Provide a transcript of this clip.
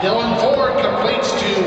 Dylan Ford completes to